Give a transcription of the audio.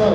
Να